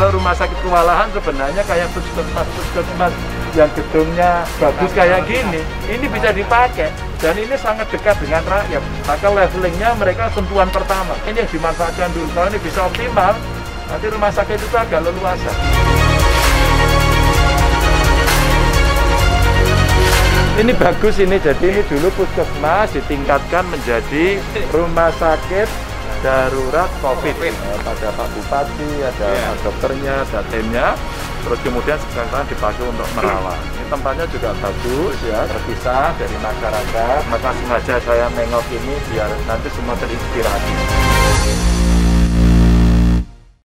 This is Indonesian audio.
kalau rumah sakit kewalahan sebenarnya kayak puskesmas puskesmas yang gedungnya bagus kayak gini, ini bisa dipakai dan ini sangat dekat dengan rakyat. Maka levelingnya mereka sentuhan pertama. Ini yang dimanfaatkan dulu. Kalau ini bisa optimal, nanti rumah sakit itu agak leluasa. Ini bagus ini, jadi ini dulu puskesmas ditingkatkan menjadi rumah sakit darurat COVID. Nah, pada Pak Bupati, ada Yeah. dokternya, ada timnya, terus kemudian sekarang dipakai untuk merawat. Ini tempatnya juga bagus ya, terpisah dari masyarakat. Maka sengaja saya nengok ini biar nanti semua terinspirasi.